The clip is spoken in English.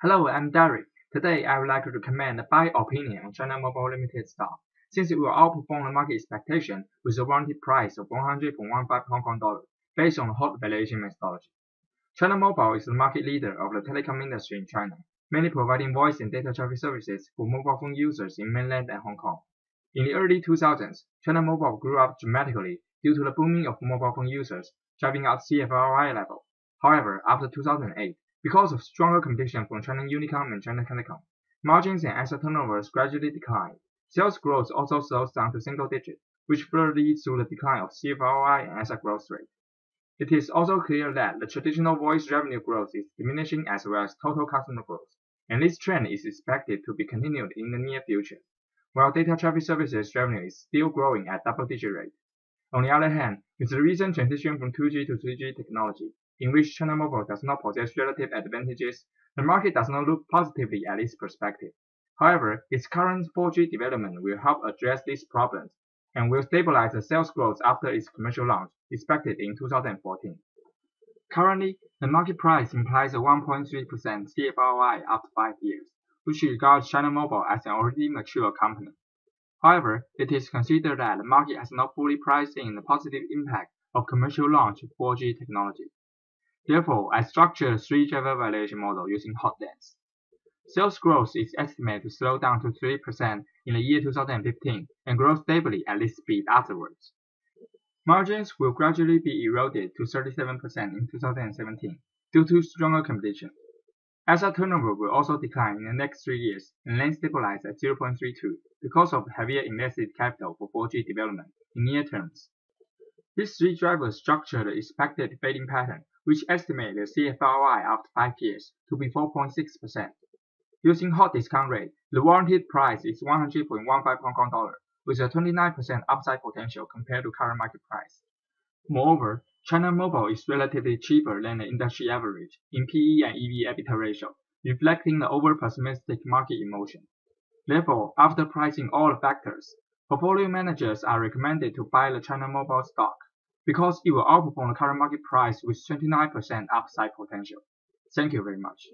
Hello, I'm Derrick. Today, I would like to recommend a buy opinion on China Mobile Limited stock, since it will outperform the market expectation with a warranted price of 100.15 Hong Kong dollars based on the HOLT valuation methodology. China Mobile is the market leader of the telecom industry in China, mainly providing voice and data traffic services for mobile phone users in mainland and Hong Kong. In the early 2000s, China Mobile grew up dramatically due to the booming of mobile phone users, driving up CFROI level. However, after 2008, because of stronger competition from China Unicom and China Telecom, margins and asset turnovers gradually declined. Sales growth also slows down to single digit, which further leads to the decline of CFROI and asset growth rate. It is also clear that the traditional voice revenue growth is diminishing as well as total customer growth, and this trend is expected to be continued in the near future, while data traffic services revenue is still growing at double-digit rate. On the other hand, with the recent transition from 2G to 3G technology, in which China Mobile does not possess relative advantages, the market does not look positively at its perspective. However, its current 4G development will help address these problems and will stabilize the sales growth after its commercial launch, expected in 2014. Currently, the market price implies a 1.3% CFROI after 5 years, which regards China Mobile as an already mature company. However, it is considered that the market has not fully priced in the positive impact of commercial launch of 4G technology. Therefore, I structured a three-driver valuation model using HOLT Lens. Sales growth is estimated to slow down to 3% in the year 2015 and grow stably at this speed afterwards. Margins will gradually be eroded to 37% in 2017 due to stronger competition. Asset turnover will also decline in the next three years and then stabilize at 0.32 because of heavier invested capital for 4G development in near terms. These three drivers structure the expected fading pattern which estimate the CFROI after 5 years to be 4.6%. Using HOLT discount rate, the warranted price is 100.15 Hong Kong dollar, with a 29% upside potential compared to current market price. Moreover, China Mobile is relatively cheaper than the industry average in PE and EV EBITDA ratio, reflecting the over-pessimistic market emotion. Therefore, after pricing all factors, portfolio managers are recommended to buy the China Mobile stock because it will outperform the current market price with 29% upside potential. Thank you very much.